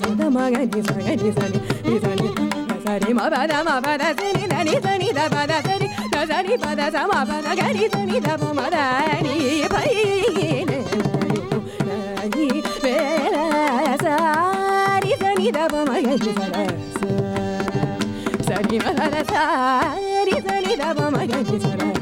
sa da ni sa ga ni sa ni ni sa ni sa ni ma ba da ma ba da si ni da ni sa ni da ba da sa ni da sa ni ba da sa ma ba da ga ni sa ni da ba ma da ni pa ni na ni sa sa ni da ba ma ga ni sa sa da sa sa ni da ba ma ga ni sa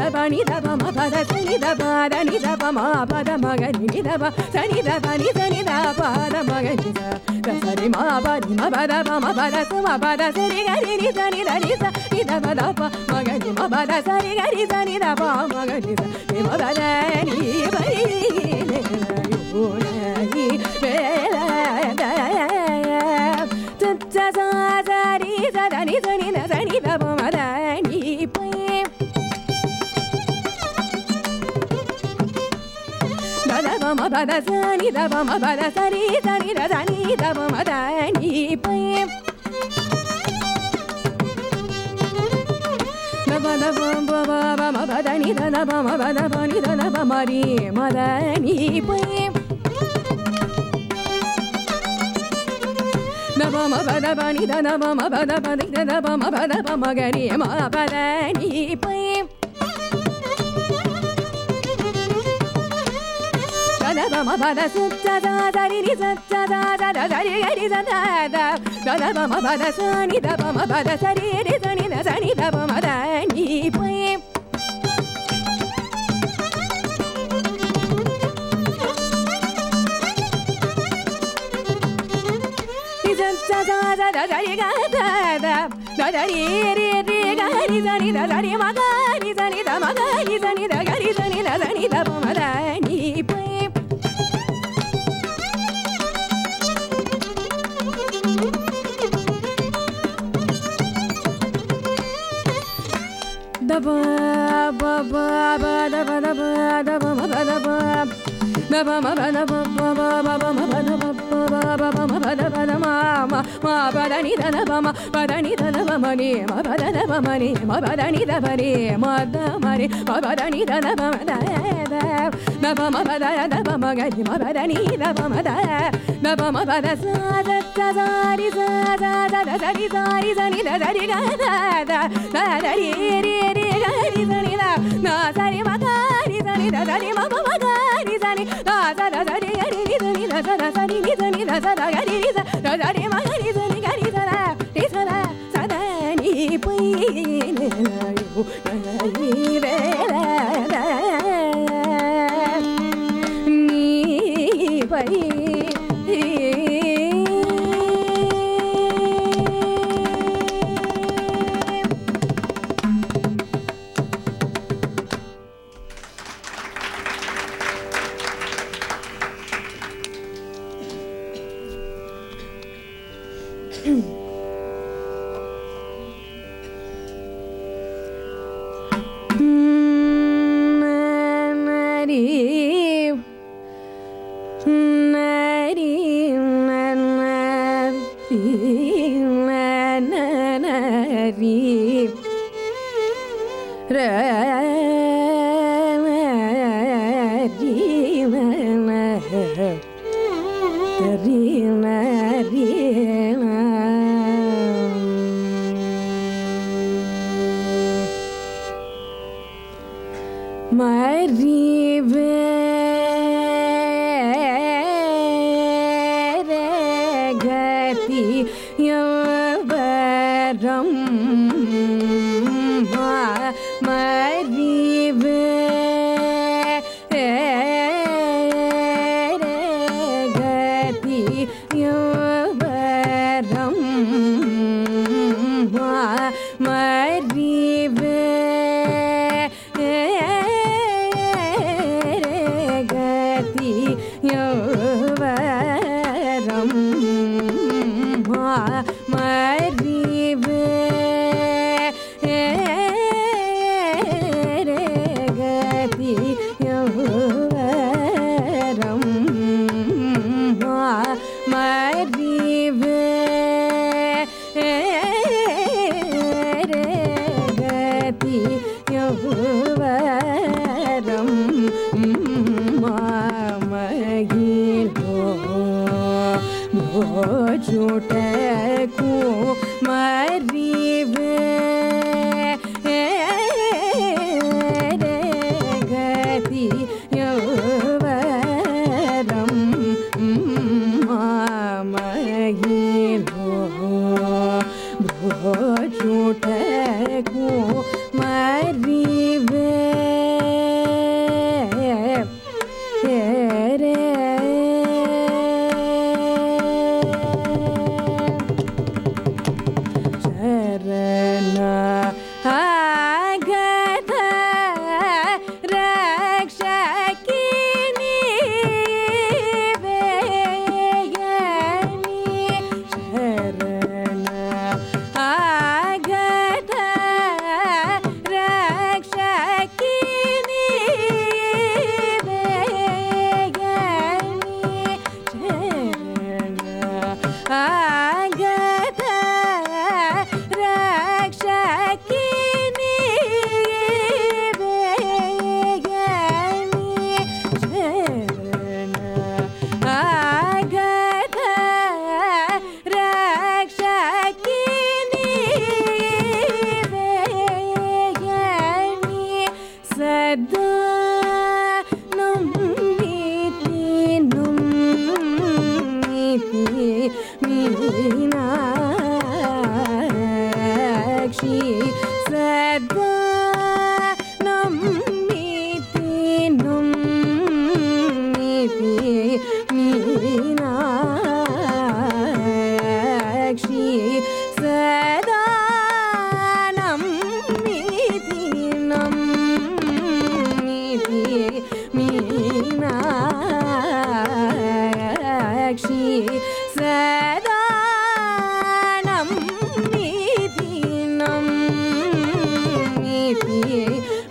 ದ ಬ ನಿ the ಬ ಮ ಪ the ಸ ನಿ the ಪ the ನಿ ದ ಪ ಮ ಪ ದ ಮ ಗ ನಿ ನಿ ದ ಬ ಸ ನಿ ದ ಪ ನಿ ಸ ನಿ ದ ಪ ದ ಮ ಗ ನಿ ಸ ದ ಸ ರಿ ಮ ಪ ನಿ ಮ ಪ ದ ಪ ಮ ಪ ದ ಸ ಮ ಪ ದ ಸ ರಿ ಗ ರಿ ನಿ ಸ ನಿ ದ ನಿ ಸ ನಿ ದ ಪ ದ ಪ ಮ ಗ ನಿ ಮ ಪ ದ ಸ ರಿ ಗ ರಿ ಸ ನಿ ದ ಪ ಮ ಗ ನಿ ಸ ನಿ ಮ ದ ನಿ ಪ ರಿ పద సని ద పమ పద సరి సరి ద సని ద పమ ద ని పై ద పద పమ పమ పమ పద ని ద ద పమ పద ప ని ద ద పమ రి మ ద ని పై ద పమ పద ప ని ద ద పమ పద ప ని ద ద పమ పద పమ గ రి మ పద da ba ma ba da sa da da da ri ri sa da da da da da ri ga ri sa da da da da ba ma ba da sa ni da ba ma ba da sa ri ri sa ni da sa ni da ba ma da ni pa da da da da da ri ga da da da da ri ri ri ga ri sa ni da sa ni ma ga ri sa ni da ma ga ni da sa ni ba ba ba ba ba da ba da ba ma da da ma da ma ba da ba ba ba ba ba ma ba da ba da ma ma ma ba da ni da da ba ma ba da ni da da ba ma ni ma ba da da ba ma ni ma ba da ni da ba ni ma da ma ni ma ba da ni da da ba ma da da da ma ba da da ba ma ga ni ma ba da ni da ba ma da da ma ba da sa da da za ri za da da da da ri za ri za ni da da ri ga da da da da ri ri ri ga ri za ni da na sa ri ma ga ri za ni da da ri ma ma ga ri za ni da da da da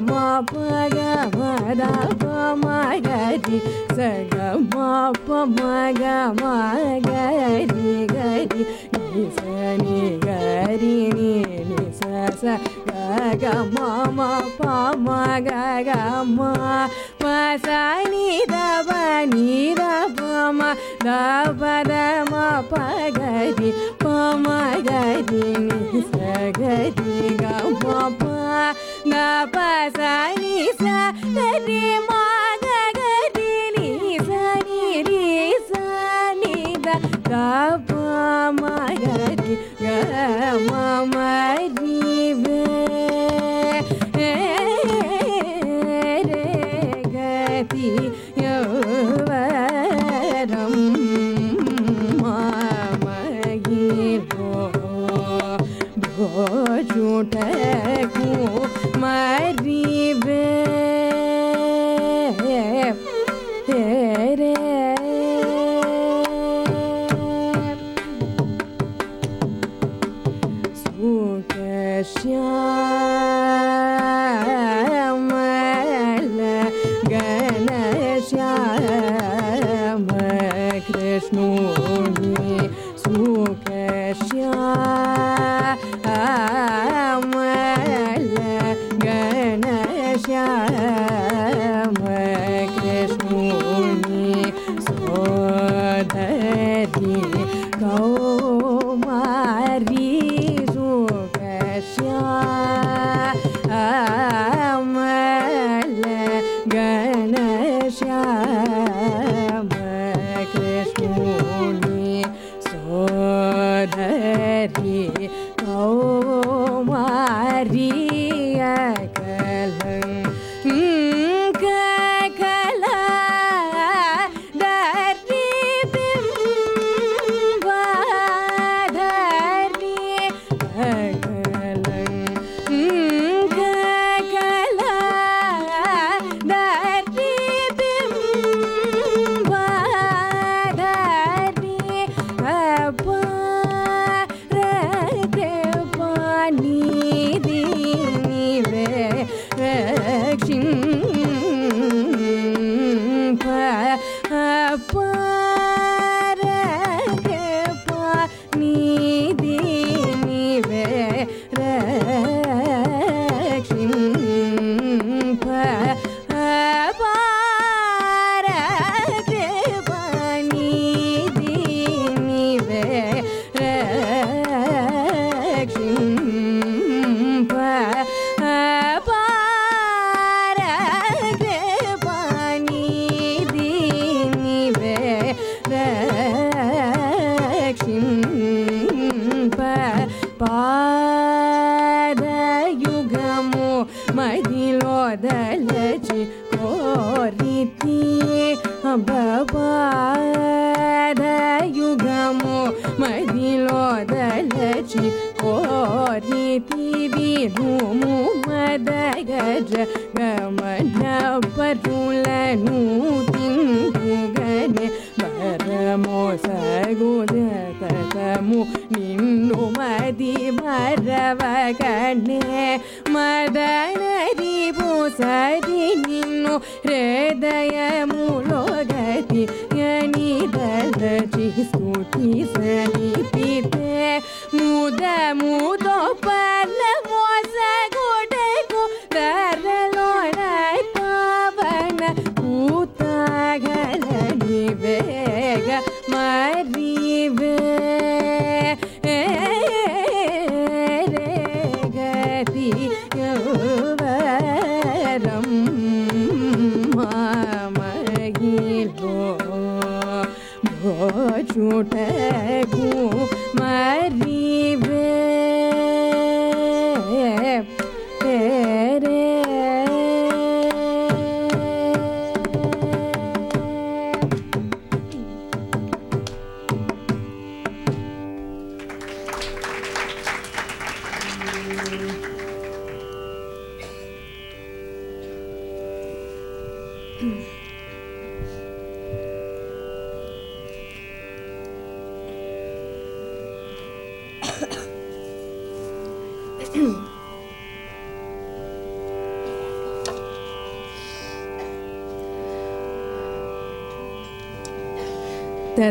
ma pa ga ma da pa ma ga ri sa ga ma pa ma ga ma ga ri ga ri ni sa ni ga ri ni ni sa sa ga ga ma ma pa ma ga ga ma ma sa ni da ba ni da pa ma da ba da ma pa ga ri pa ma ga ri ni sa ga ri ga ma pa da pa sa ni sa ga ri ma ga ga ri ni sa ni ri sa ni da da pa ma ga ri ga ma ma ri ve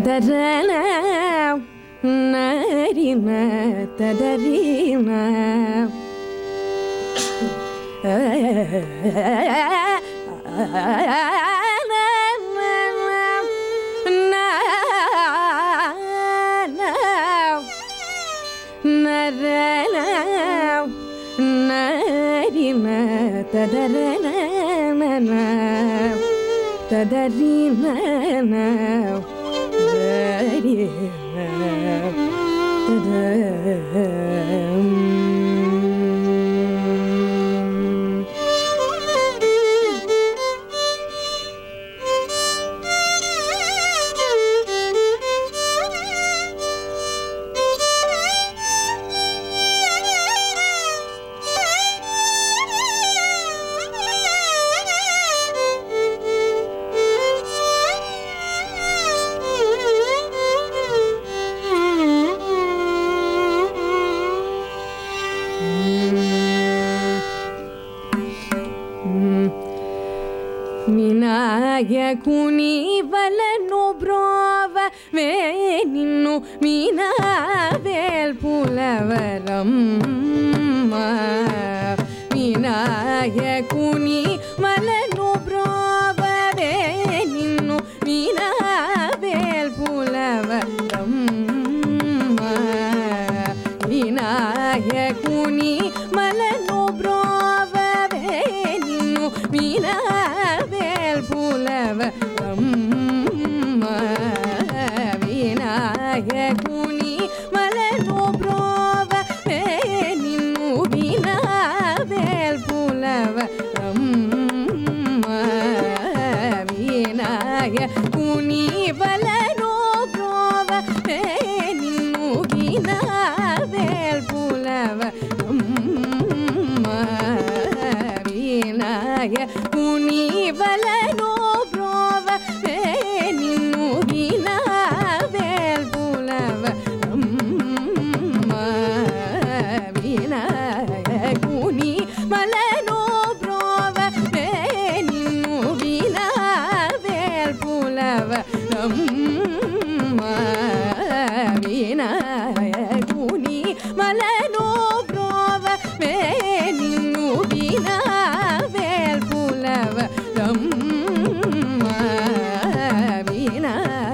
تدرنا نارنا تدرينا. تدرينا تدرينا. داري hum.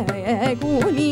ವಿನಾಯ ಕುನಿ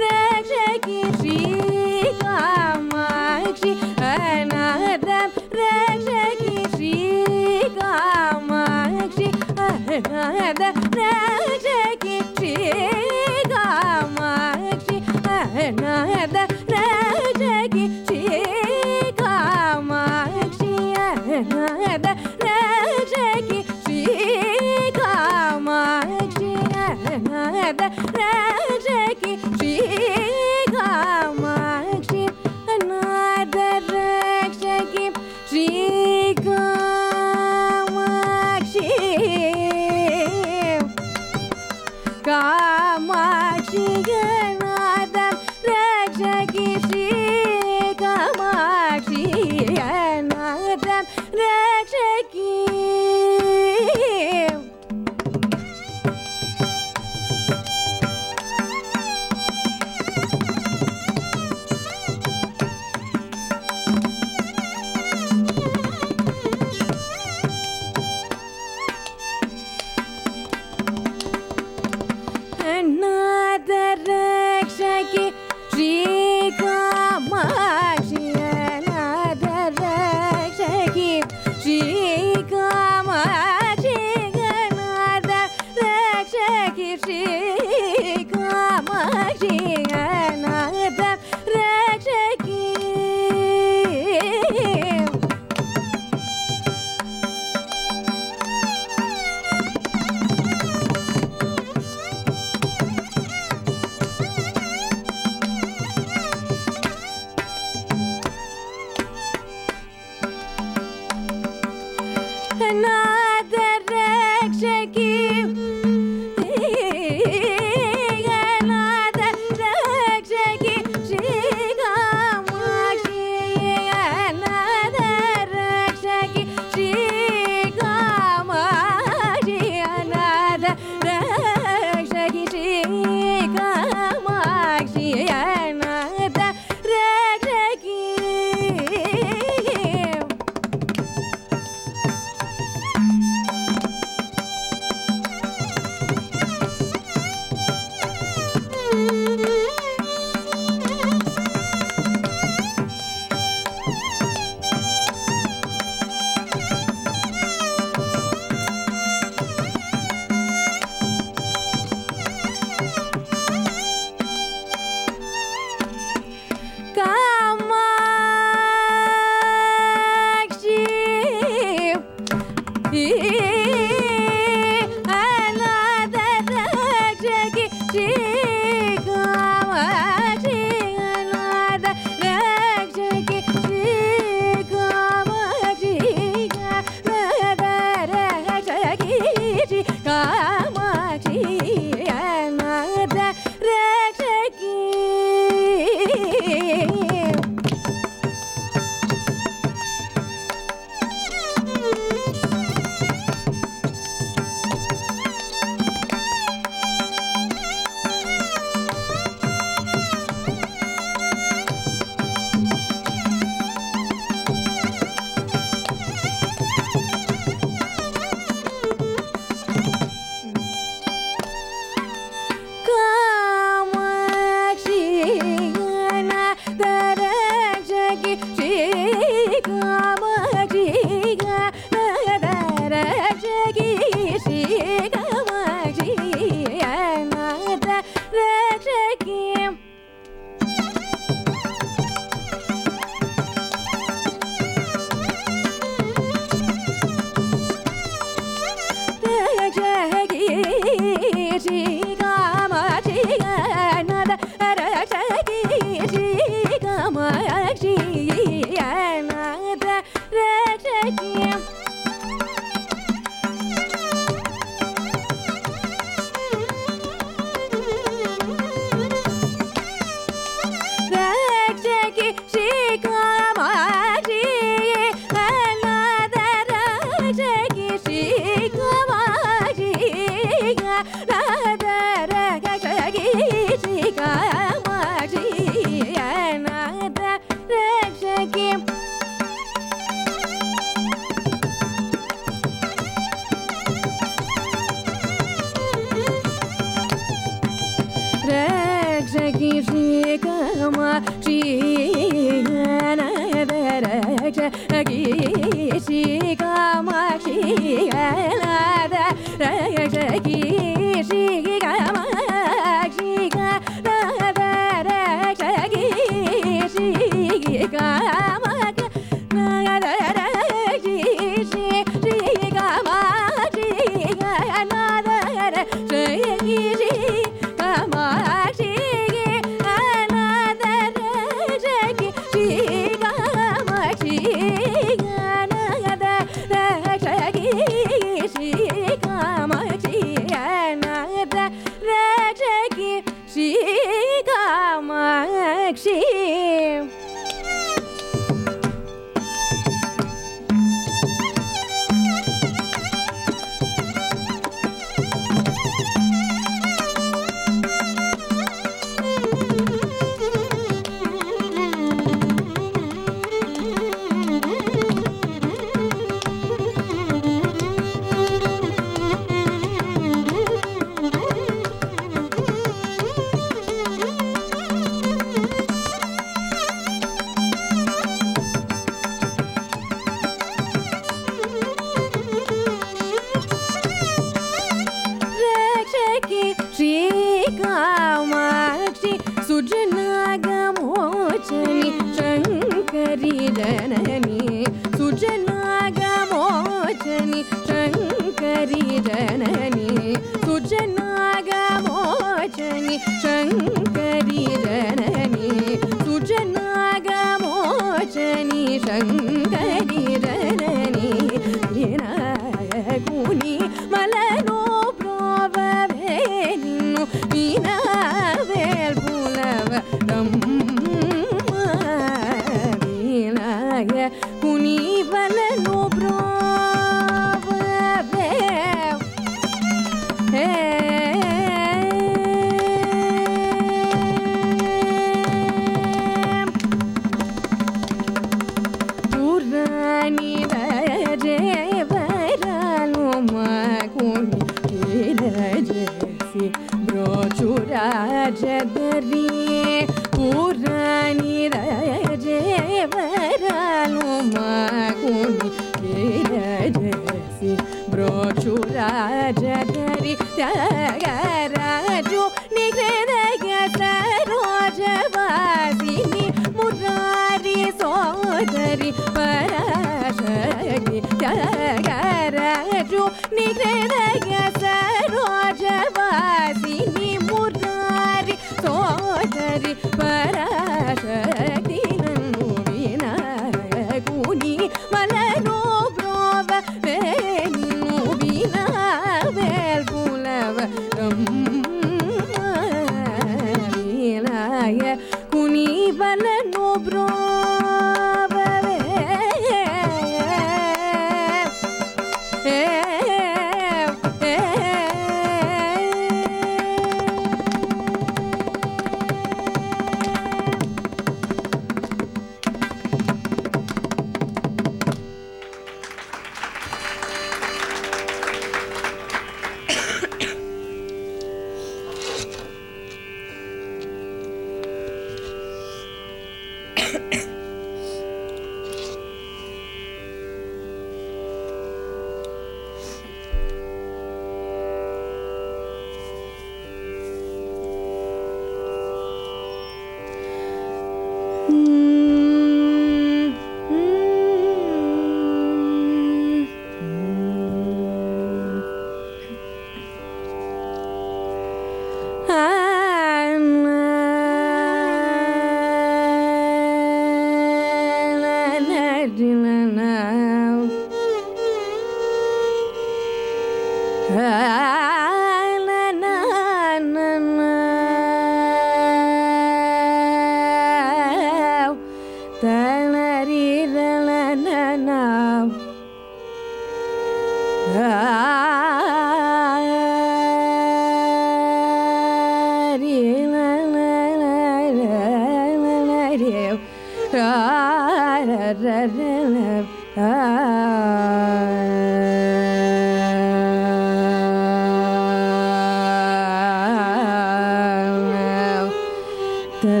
na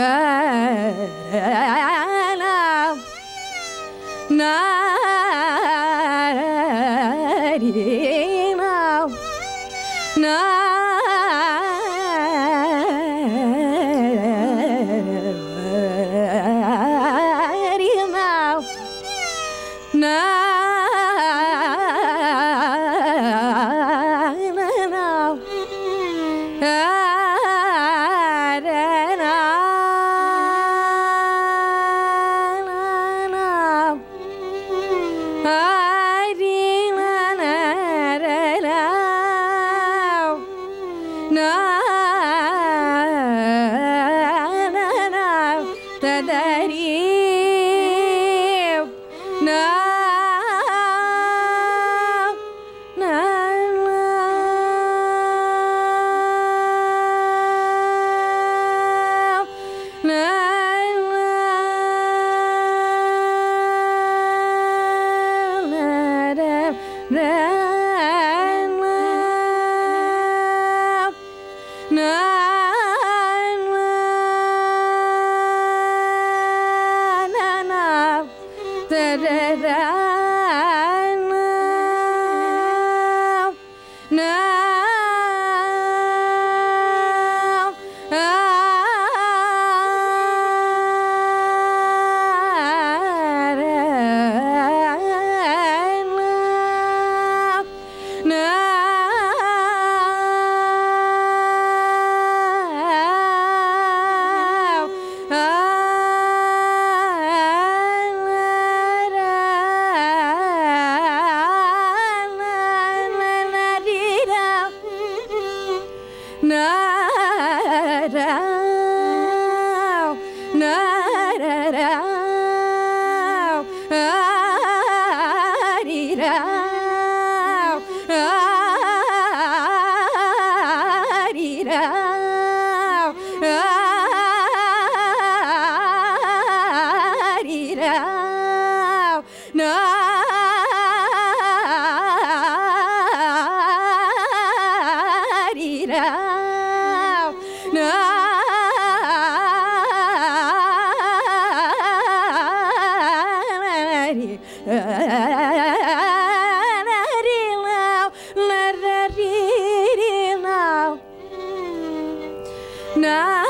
da da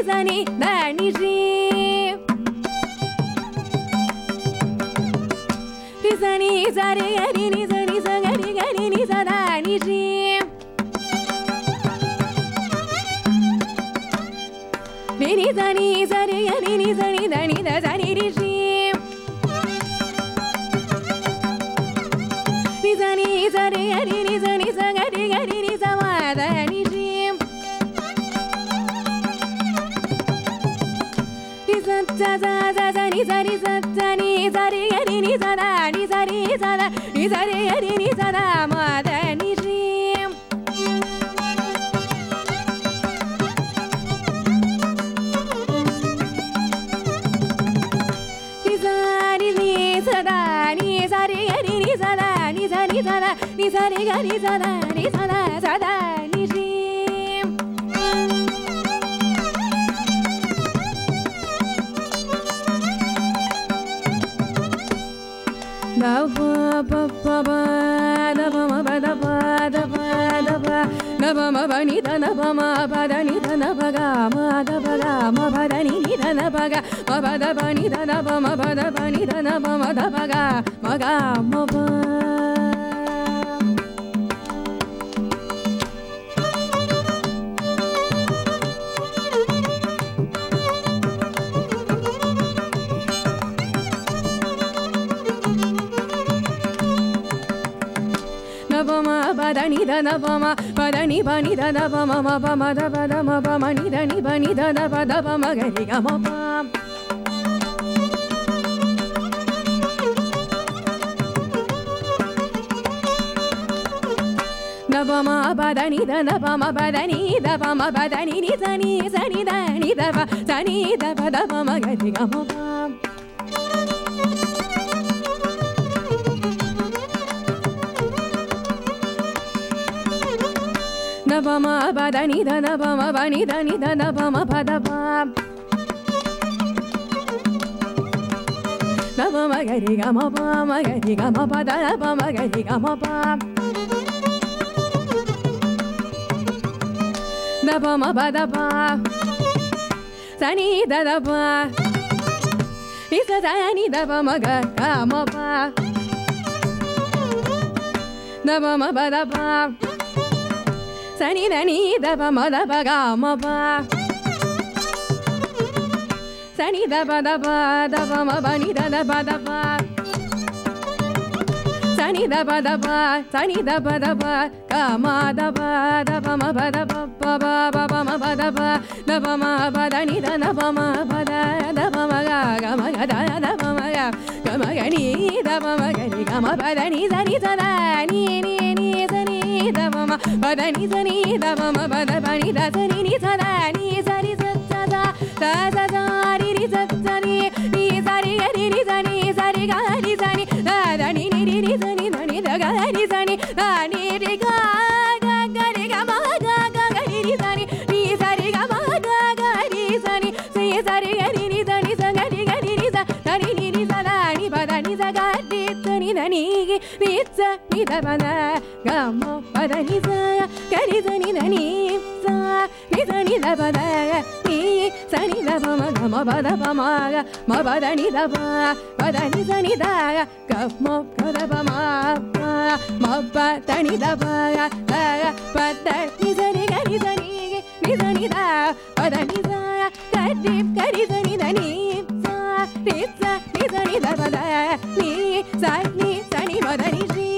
Shri ದಾಣಿ ಶ್ರೀ ಸನಿ ಸರಿ ಹರಿ ನಿ ಸರಿ ಸಗರಿ ಗರಿ ನಿ ಸದಾಣಿ ಶ್ರೀ ನಿ ಸನಿ ಸರಿ ಹರಿ ನಿ ಸನಿ ದಣಿ ದ ಸರಿ ರಿ ಶ್ರೀ ನಿ ಸನಿ ಸರಿ ಹರಿ சரி சத்த நீ சரி அரி நீ சதா நீ சரி சதா நீ சரி அரி நீ சதா மாத நீ சரி நீ சதா நீ சரி சதா நீ சரி நீ சதா நீ சதா சதா. గమ బని ధన బమ బదని ధన భగ మద భగ మదని నిధన భగ మద బని ధన బమ బద బని ధన బమ ద భగ మగ మబ ba da ni da na ba ma ba da ba da ma ba ma ni da ni ba ni da na ba da ba ma ga da ga ma ba Da ba ma da ni da ba da ni da ba ma ba ma ni da ni ni da ni da ba da ni da na ba da ba ma ga ri ga ma ba da ba ma ba da ni da na ba ma ba da ni da ba ma ba da ni ni sa ni sa ni da ni da ba sa ni da ba da ba சனி தனி தப மத பகாமபா சனி தப தப தப மப நி தப தப சனி தப தப சனி தப தப கமா தப தப மப தப பப பப மப தப தப மப தனி தப மப தப மக கமக தப மக கமக தனி தனி நீ da ba ma ba da ni da ni da ma ba da ba ni da da ni ni da da ni sa ri sa sa da da da da ri ri sa sa ni ni sa ri ga ri ri sa ni sa ri ga ri sa ni da da ni ni ri ri sa ni da ni da ga ri sa にぎみつみだばながもわだにさがりずになにさみずにだばだにさにだばまがもばだばまがもばだにだばわだにさにだががもがだばまがもばだにだばがだがばだにさにがりさにぎみずにだわだにさがりがりずになに పిత్స నిద నిద పద నీ స నీ సని మదని శ్రీ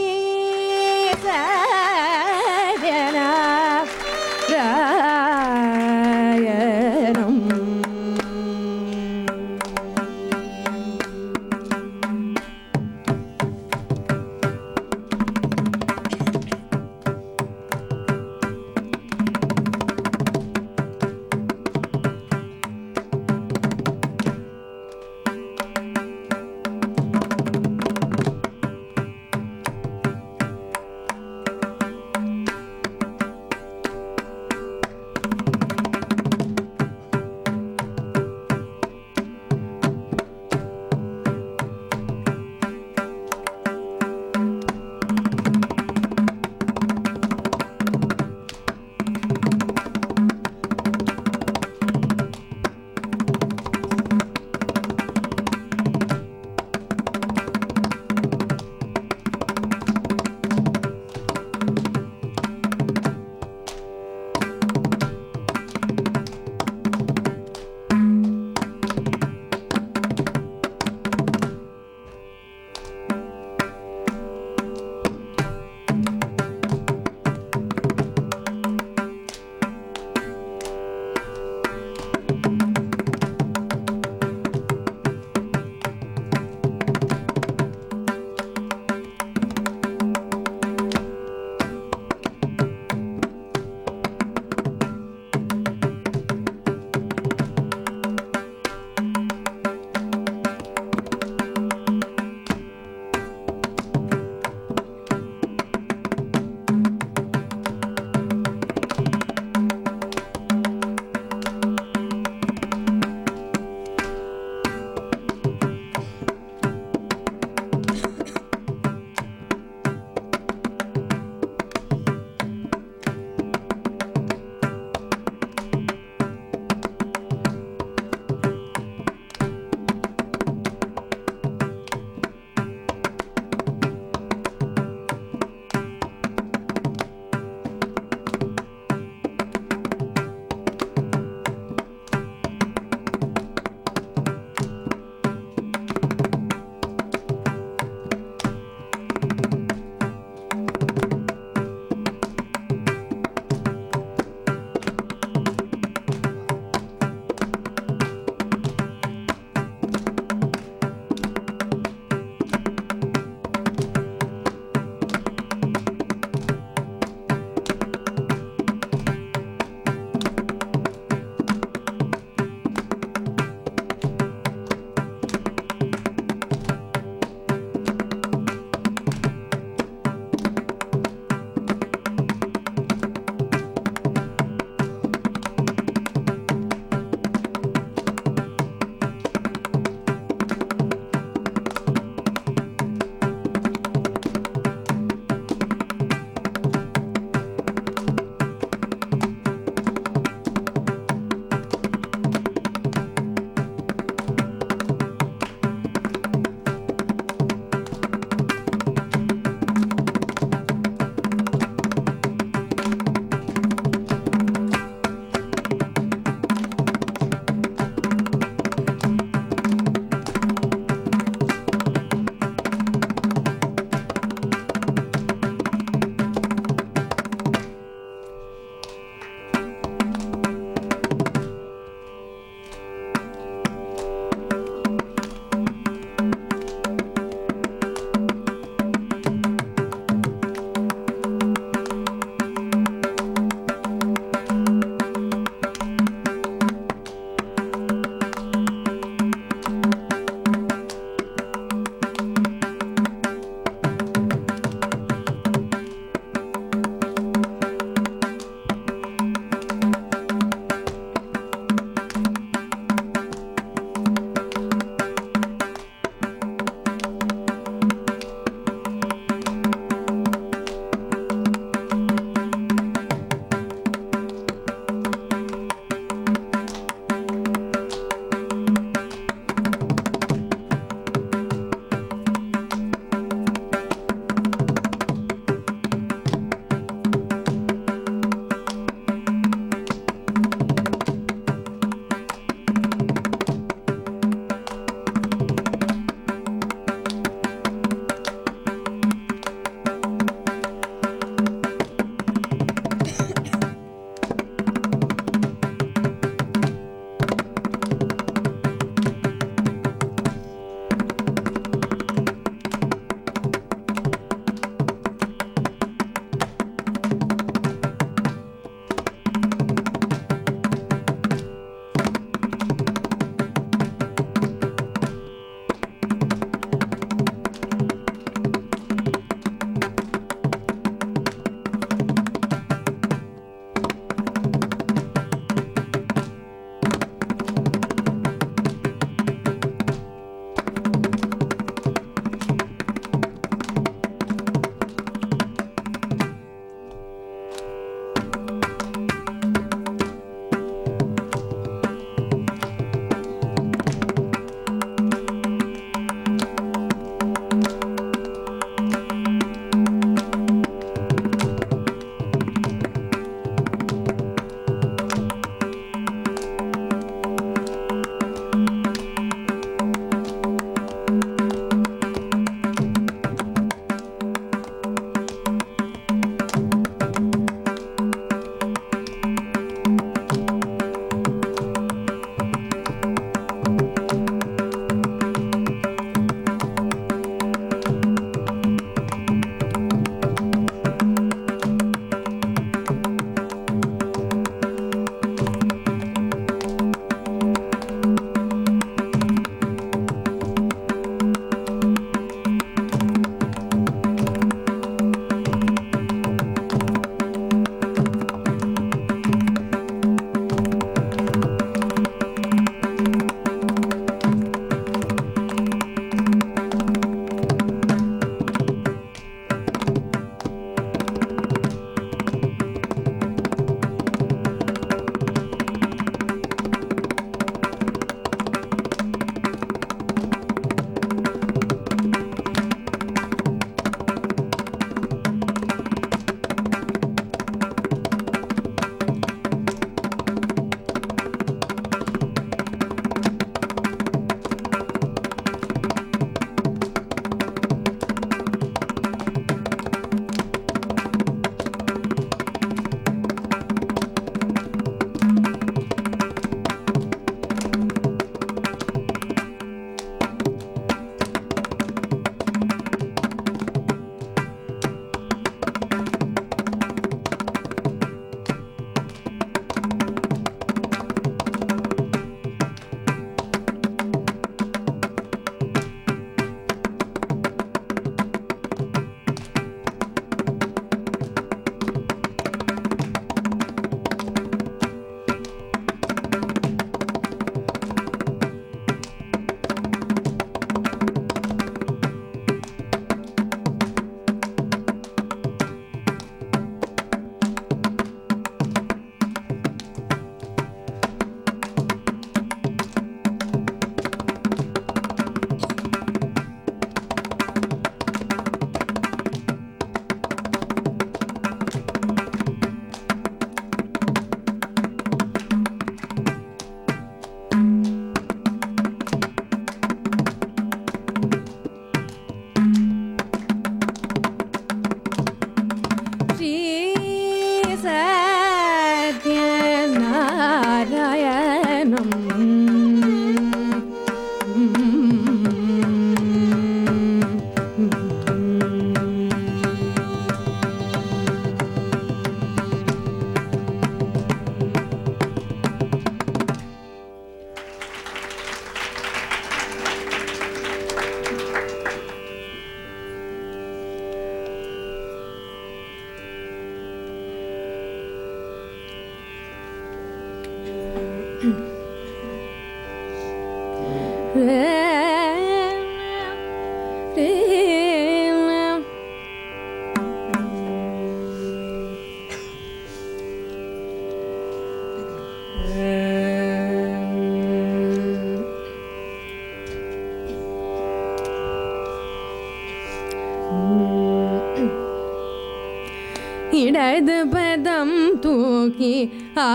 ഇടത് പദം തൂക്കി ആ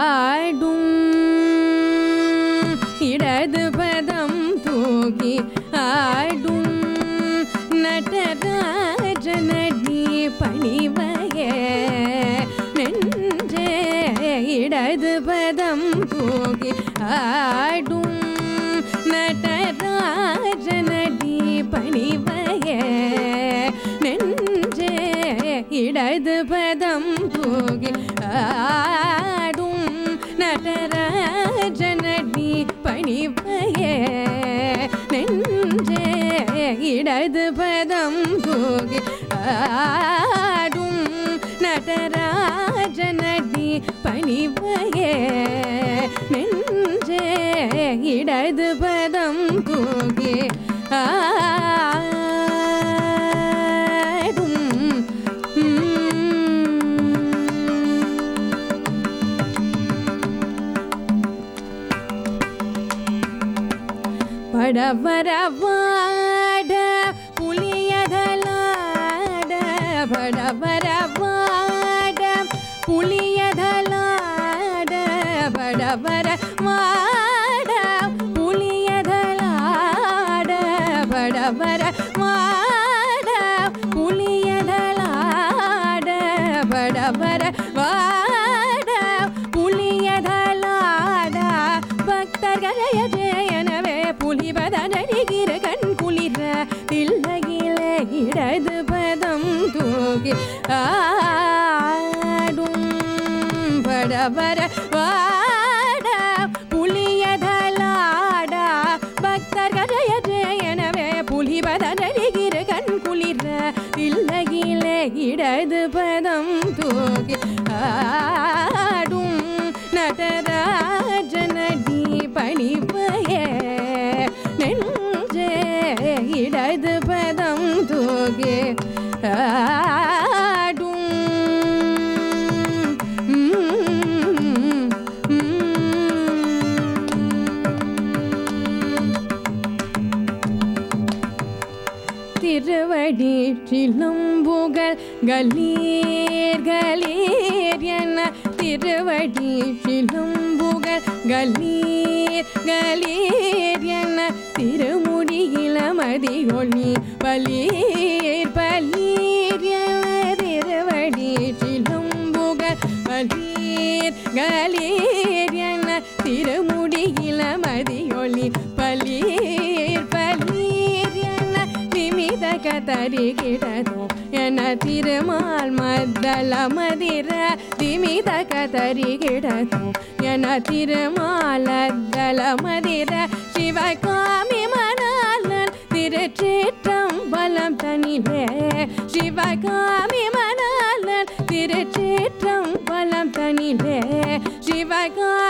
ever, ever. போற்றிலும் புகழ் கலீர் கலீர் என திருவடி. சிலும் புகழ் கலீர் கலீர் என திருமுடியிலமதி ஒளி பலீர் பலீர் என திருவடி. சிலும் புகழ் பலீர் கலீர் தரி கிடதும் என திருமால் மத்தல மதிர திமித கதரி கிடதும் என திருமால் அத்தல மதிர சிவகாமி மணாலன் திருச்சேற்றம் பலம் தனிலே. சிவகாமி மணாலன் திருச்சேற்றம் பலம் தனிலே. Sivakami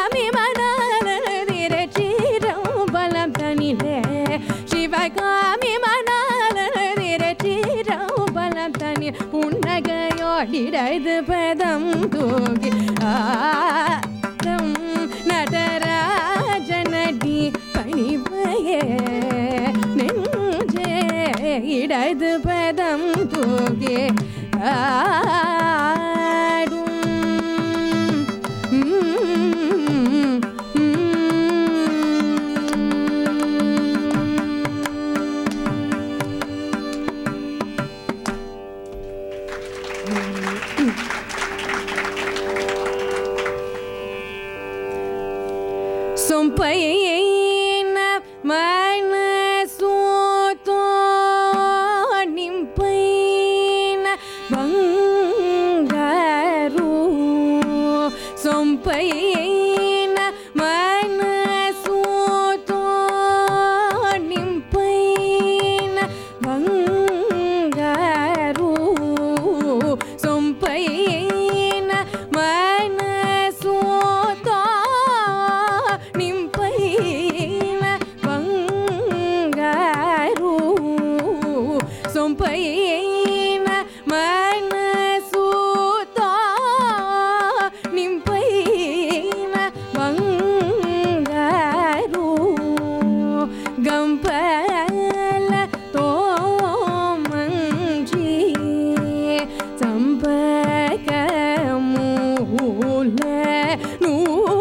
呜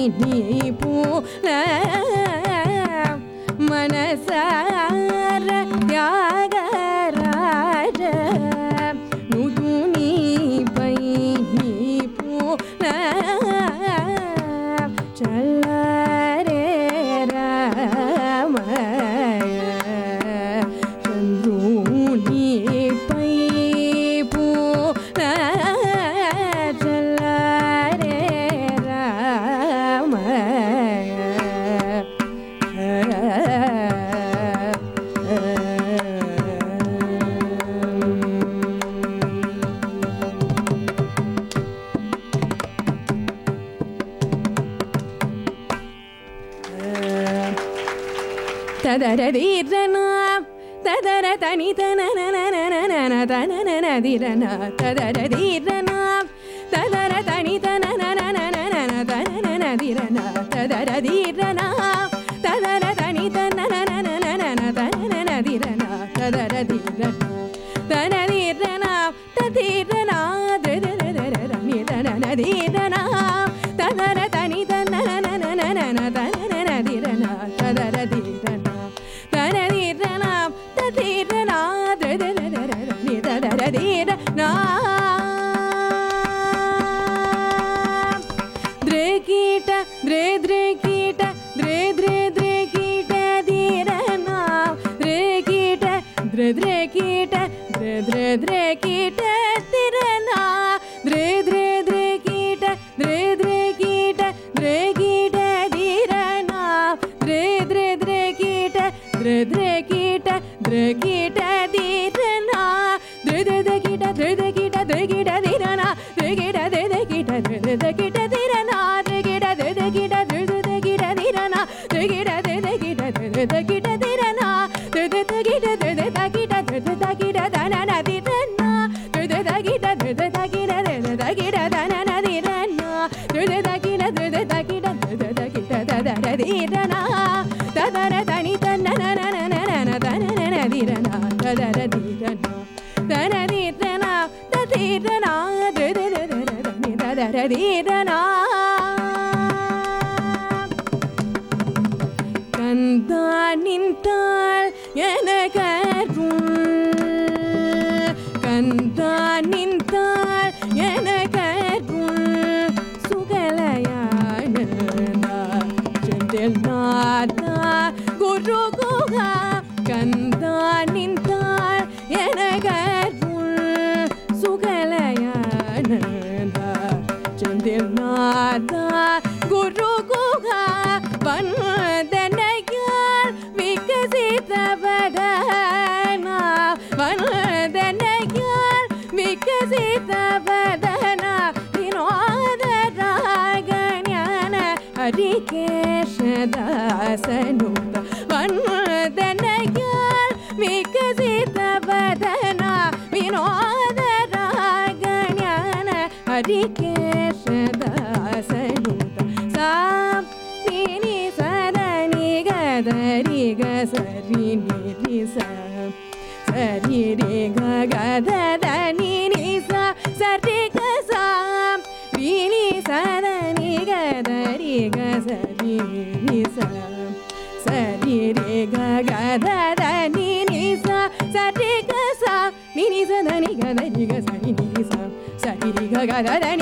need me. take மகர